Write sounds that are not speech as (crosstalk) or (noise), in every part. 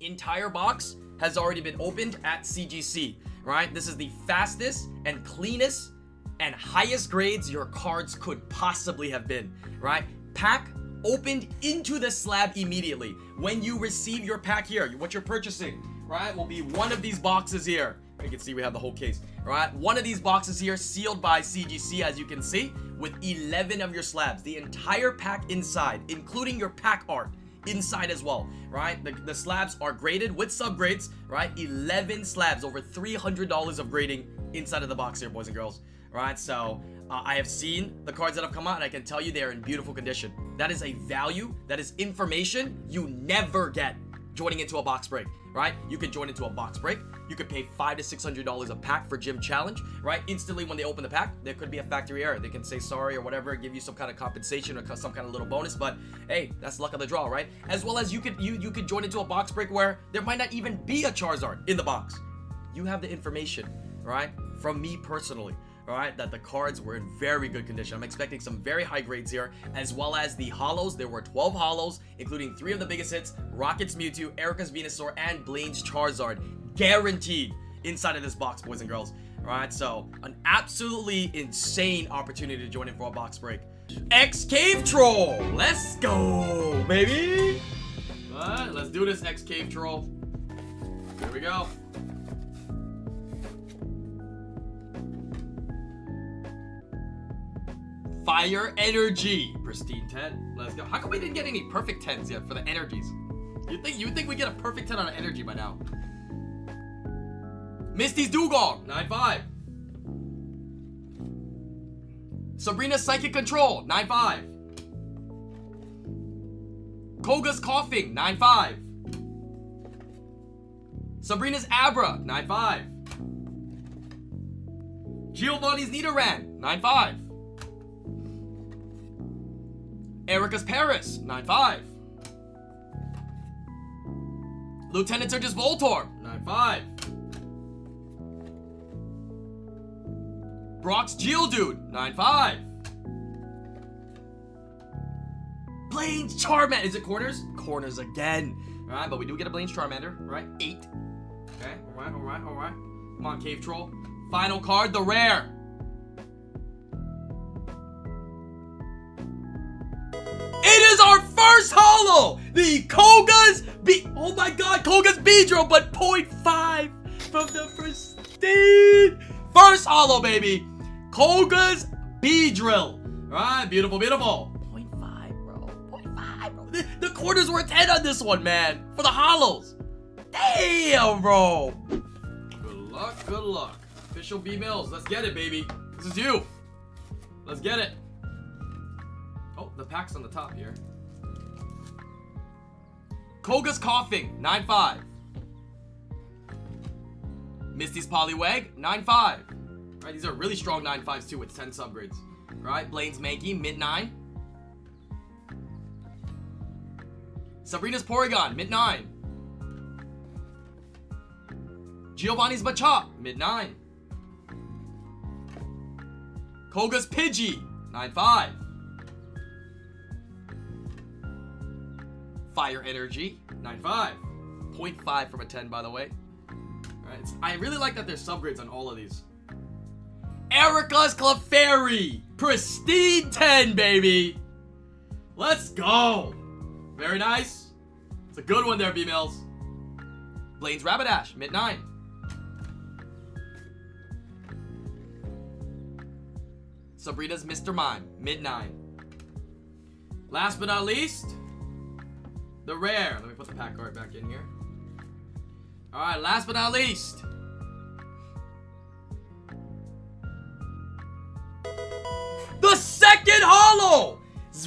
entire box has already been opened at CGC, right? This is the fastest and cleanest and highest grades your cards could possibly have been, right? Pack opened into the slab immediately. When you receive your pack here, what you're purchasing, right, will be one of these boxes here. You can see we have the whole case, right? One of these boxes here sealed by CGC, as you can see, with 11 of your slabs. The entire pack inside, including your pack art inside as well, right? The, the slabs are graded with subgrades, right? 11 slabs, over $300 of grading inside of the box here, boys and girls, right? So uh, I have seen the cards that have come out and I can tell you they are in beautiful condition. That is a value, that is information you never get joining into a box break, right? You can join into a box break. You could pay five to six hundred dollars a pack for gym challenge, right? Instantly when they open the pack, there could be a factory error. They can say sorry or whatever, give you some kind of compensation or some kind of little bonus. But hey, that's luck of the draw, right? As well as you could you you could join into a box break where there might not even be a Charizard in the box. You have the information, right? From me personally all right, that the cards were in very good condition. I'm expecting some very high grades here, as well as the holos. There were 12 holos, including three of the biggest hits, Rocket's Mewtwo, Erika's Venusaur, and Blaine's Charizard. Guaranteed inside of this box, boys and girls. All right, so an absolutely insane opportunity to join in for a box break. X Cave Troll, let's go, baby. All right, let's do this, X Cave Troll. Here we go. Fire Energy. Pristine 10. Let's go. How come we didn't get any perfect 10s yet for the energies? You think you think we get a perfect 10 on energy by now? Misty's Dewgong, 9-5. Sabrina's Psychic Control, 9-5. Koga's Koffing, 9-5. Sabrina's Abra, 9-5. Giovanni's Nidoran, 9-5. Erika's Paras, 9-5. Lieutenant Surge's Voltorb, 9-5. Brock's Geodude, 9-5. Blaine's Charmander. Is it corners? Corners again. Alright, but we do get a Blaine's Charmander, right? Eight. Okay, alright, alright, alright. Come on, Cave Troll. Final card, the rare. First holo! The Koga's B- Oh my god, Koga's Beedrill, but 0.5 from the Pristine! First holo, baby! Koga's Beedrill. Alright, beautiful, beautiful. 0.5, bro. 0.5, bro. The, the quarters were 10 on this one, man. For the holos. Damn, bro. Good luck, good luck. Official B Mills. Let's get it, baby. This is you. Let's get it. Oh, the pack's on the top here. Koga's Koffing, 9-5. Misty's Poliwag, 9-5. Right, these are really strong 9-5s too with 10 subgrades. Right, Blaine's Mankey, mid-9. Sabrina's Porygon, mid-9. Giovanni's Machop, mid-9. Koga's Pidgey, 9-5. Fire Energy, 9.5. 0.5 from a 10, by the way. Alright, I really like that there's subgrades on all of these. Erika's Clefairy! Pristine 10, baby! Let's go! Very nice. It's a good one there, B-Mills. Blaine's Rapidash, mid-9. Sabrina's Mr. Mime, mid-9. Last but not least, the rare. Let me put the pack card back in here. Alright, last but not least. The second holo!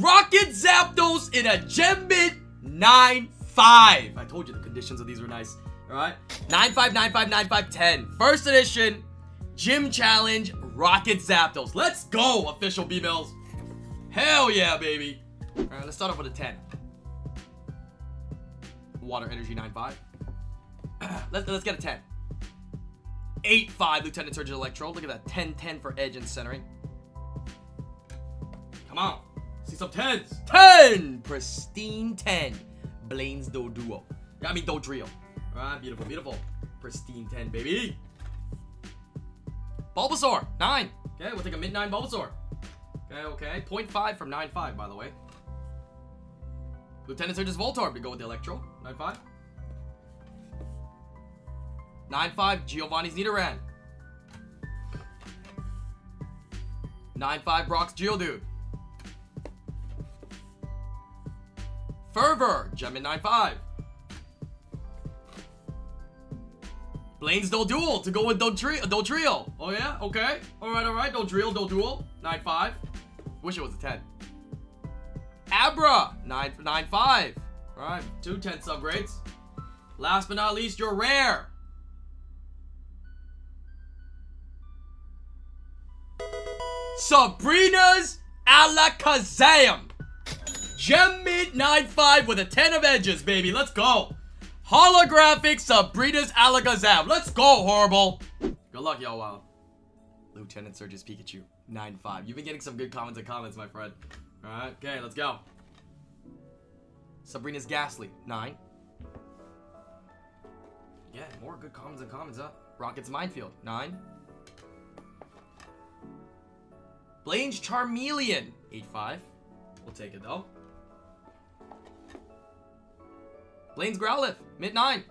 Rocket Zapdos in a Gem Mint 9-5. I told you the conditions of these were nice. Alright? 9-5, 9-5, 9-5, 10. First edition, Gym Challenge, Rocket Zapdos. Let's go, official B-Mills. Hell yeah, baby. Alright, let's start off with a 10. Water Energy 9-5. (clears throat) let's, let's get a 10. 8-5 Lieutenant Surge's Electrode. Look at that. 10-10 for edge and centering. Come on. See some 10s. 10! Pristine 10. Blaine's Doduo. I mean, Dodrio. Alright, beautiful, beautiful. Pristine 10, baby. Bulbasaur, 9. Okay, we'll take a mid-9 Bulbasaur. Okay, okay. 0.5 from 9.5, by the way. Lieutenant Surge's Voltorb to go with the Electrode. 9-5. 9-5, Giovanni's Nidoran. 9-5, Brock's Geodude. Fervor, Gem Mint 9.5. Blaine's Doduo to go with Dodrio. Oh yeah? Okay. Alright, alright. Dodrio, Doduo. 9.5. Wish it was a 10. Abra, 9 9 5. Alright, two 10 subgrades. Last but not least, your rare. Sabrina's Alakazam. Gem Mint 9.5 with a 10 of edges, baby. Let's go. Holographic Sabrina's Alakazam. Let's go, Horrible. Good luck, y'all. Wow. Lieutenant Surge's Pikachu. 9.5. You've been getting some good commons and commons, my friend. Alright, okay, let's go. Sabrina's Gastly. 9. Yeah, more good commons and commons, huh? Rocket's Minefield. 9. Blaine's Charmeleon, 8-5. We'll take it, though. Blaine's Growlithe, mid 9.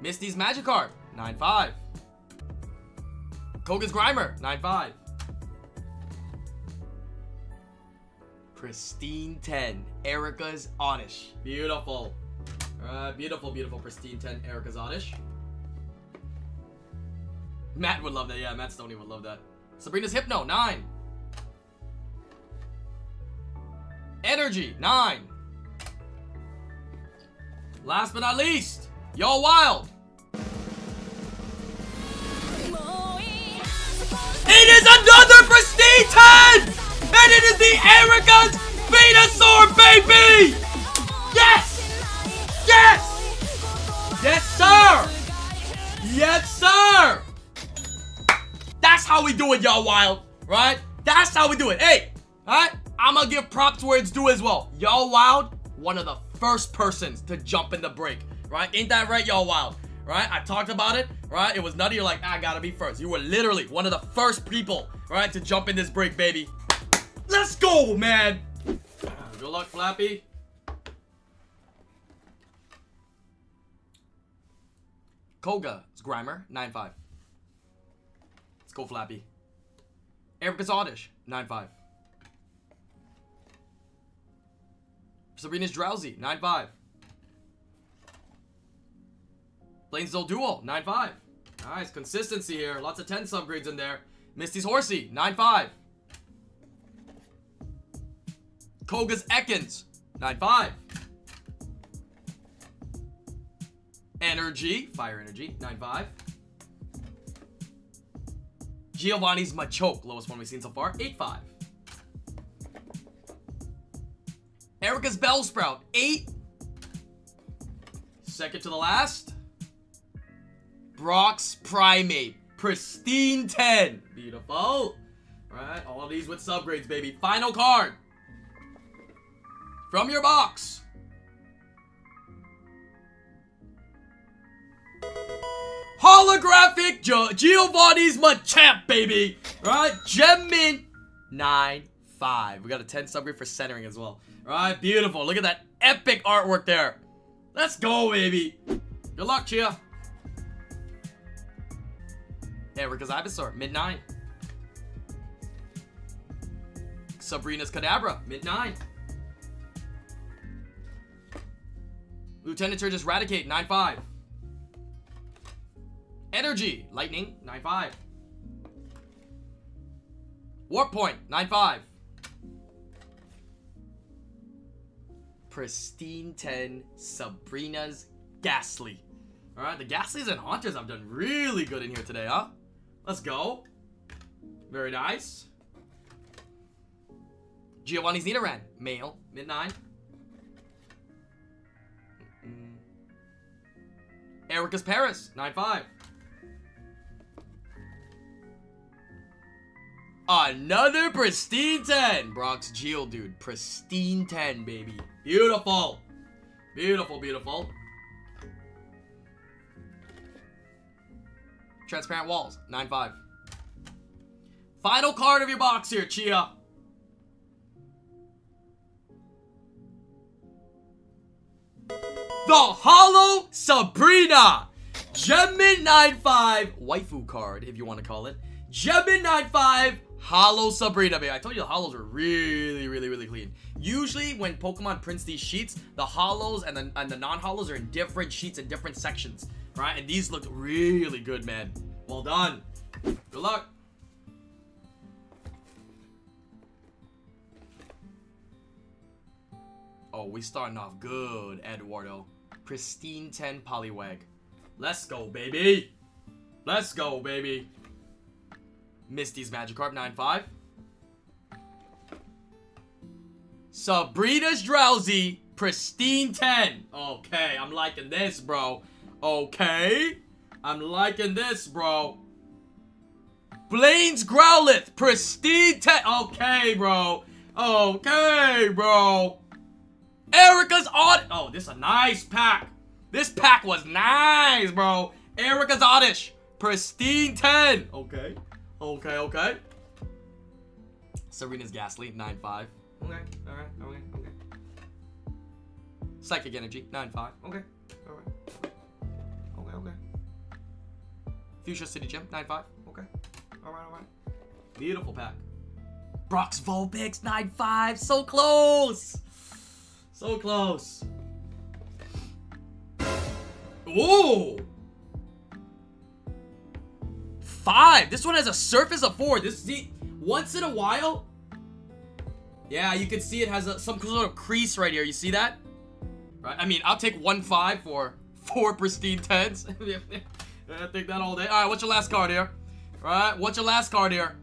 Misty's Magikarp, 9-5. Koga's Grimer, 9-5. Pristine 10, Erika's Oddish. Beautiful. Uh, beautiful, beautiful, pristine 10, Erika's Oddish. Matt would love that. Yeah, Matt Stoney would love that. Sabrina's Hypno, 9. Energy, 9. Last but not least, Yo Wild. It is another Pristine 10! And it is the Erika's Venusaur, baby! Yes! Yes! Yes, sir! Yes, sir! That's how we do it, y'all wild, right? That's how we do it. Hey, alright? I'm gonna give props where it's due as well. Y'all wild, one of the first persons to jump in the break, right? Ain't that right, y'all wild? Right? I talked about it, right? It was none of you like, I gotta be first. You were literally one of the first people, right, to jump in this break, baby. Let's go, man! Good luck, Flappy. Koga's Grimer, 9-5. Let's go, Flappy. Erika's Oddish, 9-5. Sabrina's Drowzee, 9-5. Blaine's Duel, 9-5. Nice, consistency here. Lots of 10 subgrades in there. Misty's Horsea, 9-5. Koga's Ekans, 9-5. Energy, Fire Energy, 9-5. Giovanni's Machoke, lowest one we've seen so far, 8-5. Erika's Bellsprout, 8. Second to the last. Brock's Primeape, pristine 10. Beautiful. All right, all these with subgrades, baby. Final card. From your box. Holographic jo Giovanni's Machamp, baby. Right? Gem Mint 9 5. We got a 10 subgrade for centering as well. Right, beautiful. Look at that epic artwork there. Let's go, baby. Good luck, Chia. Erika's Ivysaur, mid 9. Sabrina's Kadabra, mid 9. Lieutenant Surge's Raticate, 9-5. Energy, Lightning, 9-5. Warp Point, 9-5. Pristine 10, Sabrina's Gastly. Alright, the Gastlies and Haunters have done really good in here today, huh? Let's go. Very nice. Giovanni's Nidoran, male, mid-9. Erika's Paras, 9-5. Another pristine 10. Brock's Geodude. Pristine 10, baby. Beautiful. Beautiful, beautiful. Transparent walls, 9-5. Final card of your box here, Chia. The Holo Sabrina! Gem Mint 95 waifu card, if you want to call it. Gem Mint 95 Holo Sabrina, baby. I told you the holos are really, really, really clean. Usually, when Pokemon prints these sheets, the holos and the, and the non-holos are in different sheets and different sections, right? And these look really good, man. Well done. Good luck. Oh, we starting off good, Eduardo. Pristine 10 Poliwag. Let's go, baby. Let's go, baby. Misty's Magikarp 9-5. Sabrina's Drowzee, Pristine 10. Okay, I'm liking this, bro. Okay. I'm liking this, bro. Blaine's Growlithe. Pristine 10. Okay, bro. Okay, bro. Erika's on. Oh, this is a nice pack. This pack was nice, bro. Erika's Oddish. Pristine 10. Okay. Okay, okay. Serena's Gastly, 9-5. Okay, alright, okay, okay. Psychic Energy, 9-5. Okay, alright. Okay, okay. Fuchsia City Gym, 9-5. Okay. Alright, alright. Beautiful pack. Brock's Vulpix, 9-5. So close! So close. Ooh! Five. This one has a surface of four. This see, once in a while. Yeah, you can see it has a, some sort of crease right here. You see that? Right. I mean, I'll take one five for four pristine tens. (laughs) I take that all day. All right, what's your last card here? All right, what's your last card here?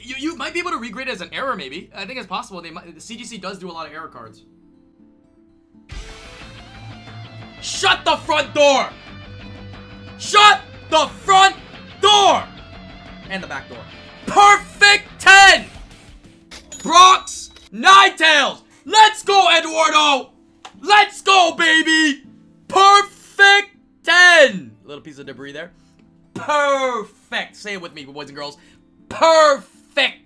You, you might be able to regrade it as an error, maybe. I think it's possible. They might, the CGC does do a lot of error cards. Shut the front door! Shut the front door! And the back door. Perfect 10! Brock's Ninetales! Let's go, Eduardo! Let's go, baby! Perfect 10! Little piece of debris there. Perfect. Say it with me, boys and girls. Perfect. Okay.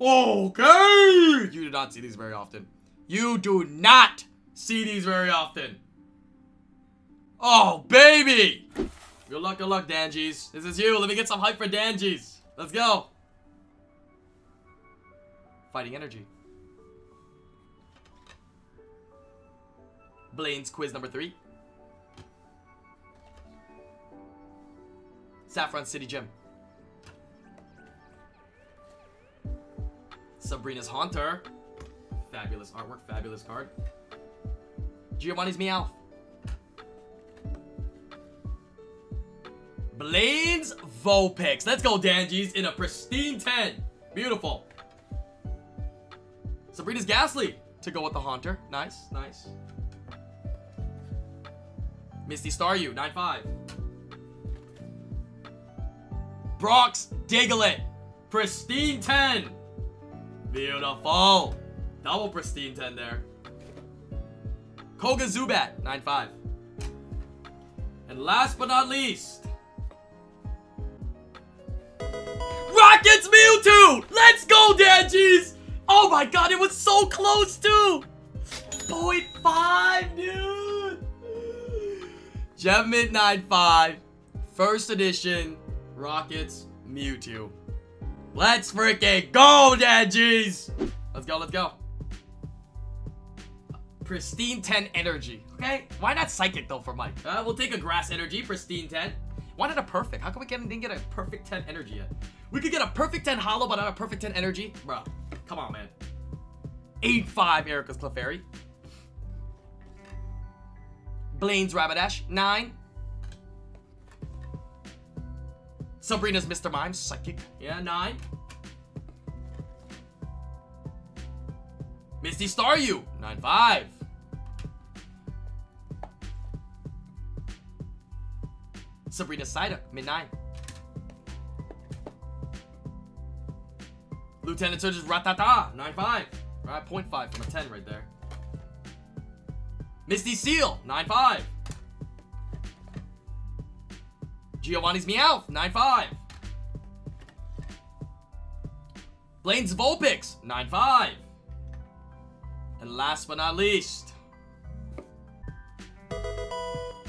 You do not see these very often. You do not see these very often. Oh, baby. Good luck, good luck, Dangies. This is you. Let me get some hype for Dangies. Let's go. Fighting energy. Blaine's quiz number three. Saffron City Gym. Sabrina's Haunter. Fabulous artwork, fabulous card. Giovanni's Meowth. Blaine's Vulpix. Let's go, Dangies, in a pristine 10. Beautiful. Sabrina's Gastly to go with the Haunter. Nice, nice. Misty Staryu, 9-5. Brock's Diglett. Pristine 10. Beautiful. Double pristine 10 there. Koga Zubat, 9-5. And last but not least, Rockets Mewtwo! Let's go, Dangies! Oh my god, it was so close too! 0.5, dude! Gem Mint 9-5. First edition Rockets Mewtwo. Let's freaking go, Dangies! Let's go, let's go. Pristine 10 energy. Okay? Why not psychic though for Mike? Uh, we'll take a grass energy, pristine 10. Why not a perfect? How come we didn't get a perfect 10 energy yet? We could get a perfect 10 holo, but not a perfect 10 energy? Bro, come on, man. 8-5 Erika's Clefairy. Blaine's Rapidash, 9. Sabrina's Mr. Mime, Psychic, yeah, 9. Misty Staryu, 9-5. Sabrina Psyduck, mid 9. Lieutenant Surge's Rattata, 9-5. Right, 0.5 from a 10 right there. Misty Seel, 9-5. Giovanni's Meowth, 9-5. Blaine's Vulpix, 9-5. And last but not least,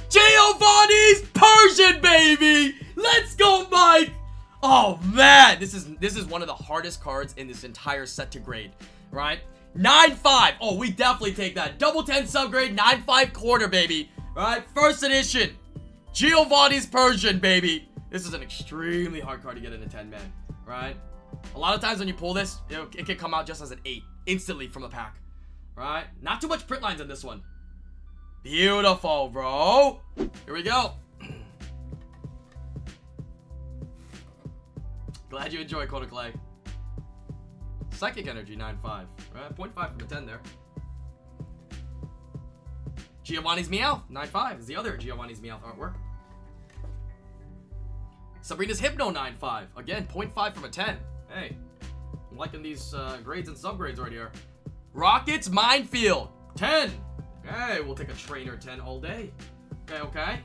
Giovanni's Persian, baby! Let's go, Mike! Oh, man! This is this is one of the hardest cards in this entire set to grade, right? 9-5. Oh, we definitely take that. Double 10 subgrade, 9-5 quarter, baby. Right? First edition. Giovanni's Persian, baby. This is an extremely hard card to get in a 10, man. Right? A lot of times when you pull this, it, it can come out just as an 8. Instantly from the pack. Right? Not too much print lines in this one. Beautiful, bro. Here we go. (clears throat) Glad you enjoy Coda Clay. Psychic Energy, 9-5. Right? 0.5 from the 10 there. Giovanni's Meow, 9-5 is the other Giovanni's Meow artwork. Sabrina's Hypno, 9-5. Again, 0.5 from a 10. Hey, I'm liking these uh, grades and subgrades right here. Rockets Minefield, 10. Okay, we'll take a Trainer 10 all day. Okay, okay.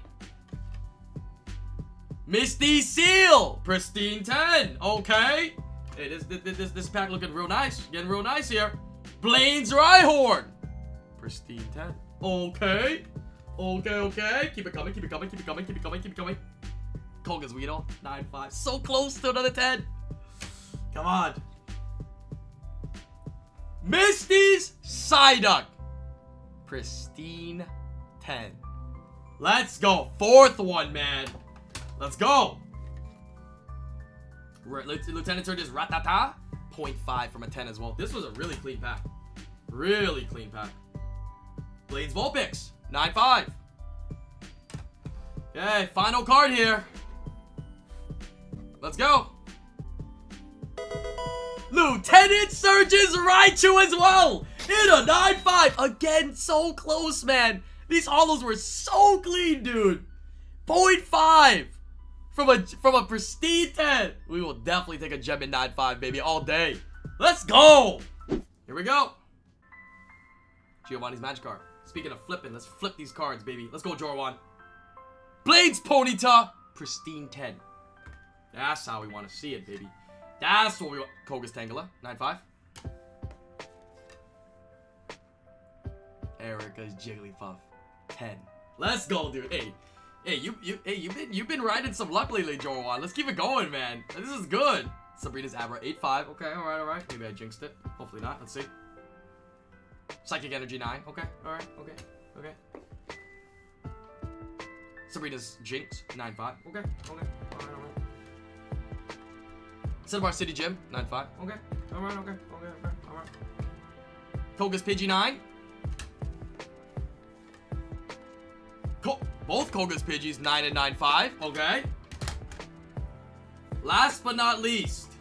Misty Seel, Pristine 10. Okay. Hey, this, this, this pack looking real nice. Getting real nice here. Blaine's Rhyhorn. Pristine 10. Okay. Okay, okay. Keep it coming, keep it coming, keep it coming, keep it coming, keep it coming. Koga's Weedle, 9-5. So close to another 10. Come on. Misty's Psyduck. Pristine 10. Let's go. Fourth one, man. Let's go. Lieutenant Surge's Rattata. 0.5 from a 10 as well. This was a really clean pack. Really clean pack. Blaine's Vulpix. 9.5. Okay, final card here. Let's go. Lieutenant Surge's Raichu as well. In a 9-5! Again, so close, man. These holos were so clean, dude. 0.5 from a from a pristine 10. We will definitely take a gem mint 9-5, baby, all day. Let's go. Here we go. Giovanni's Magic card. Speaking of flipping, let's flip these cards, baby. Let's go, Jorwan. Blades Ponyta, pristine 10. That's how we want to see it, baby. That's what we want. Koga's Tangela, 9-5. Erika's Jigglypuff, 10. Let's go, dude. Hey, hey, you, you, hey, you've been, you've been riding some luck lately, Jorwan. Let's keep it going, man. This is good. Sabrina's Abra, 8-5. Okay, all right, all right. Maybe I jinxed it. Hopefully not. Let's see. Psychic Energy 9. Okay, all right, okay, okay. Sabrina's Jynx, 9-5. Okay, okay, all right, all right. Cinnabar City Gym, 9-5. Okay, all right, okay, okay, okay, all right. Koga's Pidgey 9. Ko both Koga's Pidgeys, 9 and 9-5. Okay. Last but not least.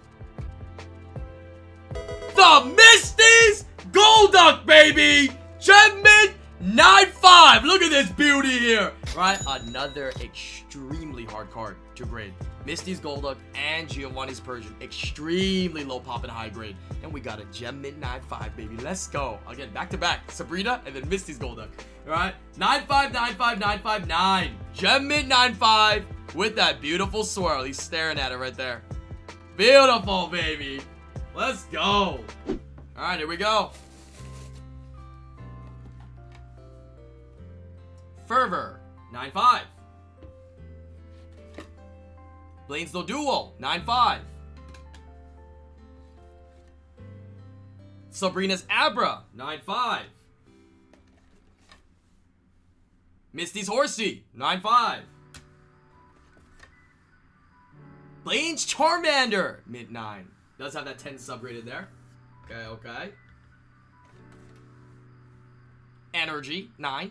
The Misty's Golduck, baby! Gem Mint 9-5. Look at this beauty here. Right? Another extremely hard card to grade. Misty's Golduck and Giovanni's Persian. Extremely low pop and high grade. And we got a Gem Mint 9-5, baby. Let's go. Again, back to back. Sabrina and then Misty's Golduck. Alright? 9-5, 9-5, 9-5, 9. Gem Mint 9-5 with that beautiful swirl. He's staring at it right there. Beautiful, baby. Let's go. Alright, here we go. Fervor, 9-5. Blaine's Doduo, 9-5. Sabrina's Abra, 9-5. Misty's Horsea, 9-5. Blaine's Charmander, mid 9. Does have that 10 subgraded there. Okay, okay. Energy, 9.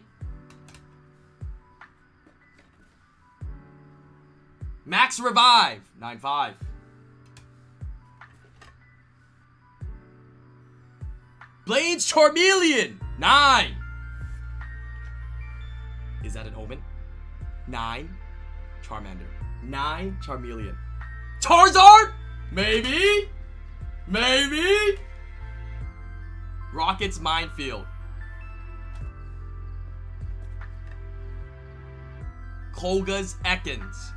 Max Revive, 9-5. Blaine's Charmeleon, 9. Is that an omen? 9. Charmander. 9 Charmeleon. Charizard? Maybe? Maybe? Rockets Minefield. Koga's Ekans.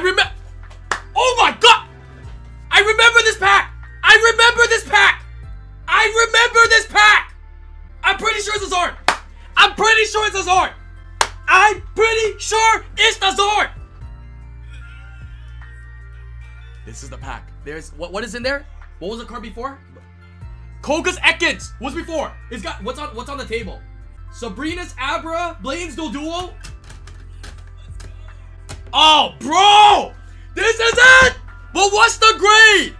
Remember. Oh my god! I remember this pack! I remember this pack! I remember this pack! I'm pretty sure it's a Zard! I'm pretty sure it's a Zard! I'm pretty sure it's the Zard! This is the pack. There's what what is in there? What was the card before? Koga's Ekans! What's before? It's got what's on what's on the table? Sabrina's Abra, Blaine's Doduo. Oh, bro! This is it! But what's the grade?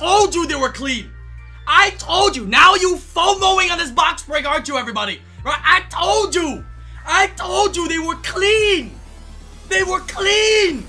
Told you they were clean. I told you. Now you FOMOing on this box break, aren't you, everybody? Right? I told you. I told you they were clean. They were clean.